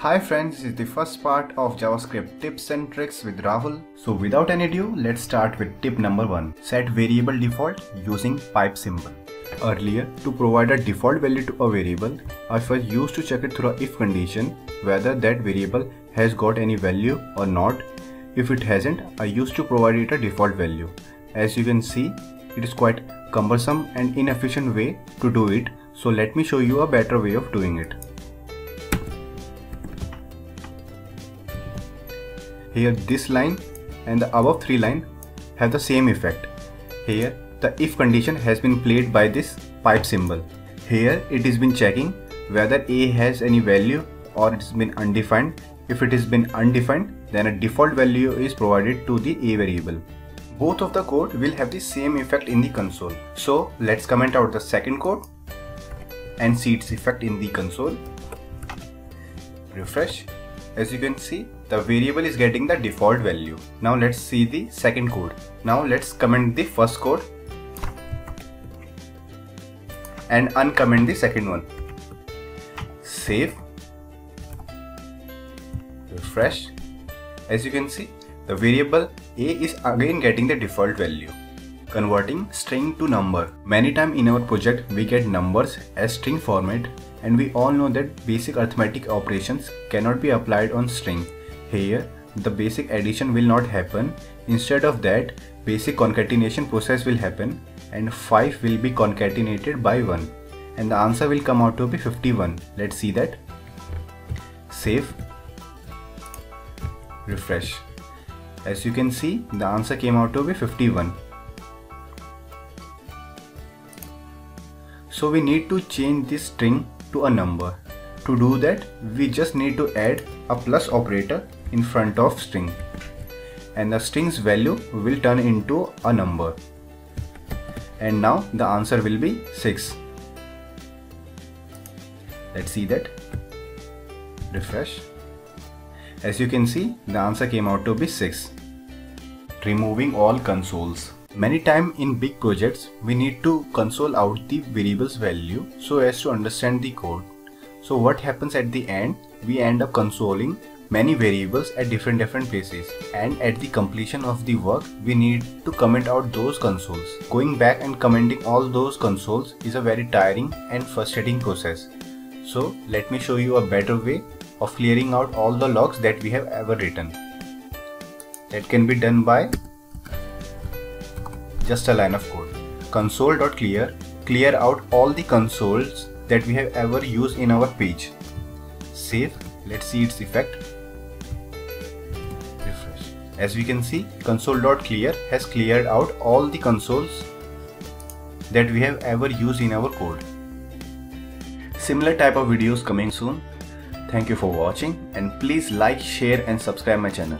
Hi friends, this is the first part of JavaScript tips and tricks with Rahul. So without any ado, let's start with tip number 1. Set variable default using pipe symbol. Earlier, to provide a default value to a variable, I first used to check it through a if condition whether that variable has got any value or not. If it hasn't, I used to provide it a default value. As you can see, it is quite cumbersome and inefficient way to do it. So let me show you a better way of doing it. Here this line and the above three line have the same effect. Here the if condition has been played by this pipe symbol. Here it has been checking whether a has any value or it's been undefined. If it has been undefined then a default value is provided to the a variable. Both of the code will have the same effect in the console. So let's comment out the second code and see its effect in the console. Refresh as you can see, the variable is getting the default value. Now let's see the second code. Now let's comment the first code and uncomment the second one. Save. Refresh. As you can see, the variable a is again getting the default value. Converting string to number. Many times in our project we get numbers as string format and we all know that basic arithmetic operations cannot be applied on string. Here the basic addition will not happen. Instead of that basic concatenation process will happen and 5 will be concatenated by 1 and the answer will come out to be 51. Let's see that. Save. Refresh. As you can see the answer came out to be 51. So we need to change this string to a number. To do that, we just need to add a plus operator in front of string and the string's value will turn into a number. And now the answer will be 6. Let's see that. Refresh. As you can see, the answer came out to be 6. Removing all consoles. Many time in big projects, we need to console out the variables value so as to understand the code. So what happens at the end, we end up consoling many variables at different different places and at the completion of the work we need to comment out those consoles. Going back and commenting all those consoles is a very tiring and frustrating process. So let me show you a better way of clearing out all the logs that we have ever written. That can be done by just a line of code. Console.clear clear out all the consoles that we have ever used in our page. Save. Let's see its effect. Refresh. As we can see, console.clear has cleared out all the consoles that we have ever used in our code. Similar type of videos coming soon. Thank you for watching and please like, share and subscribe my channel.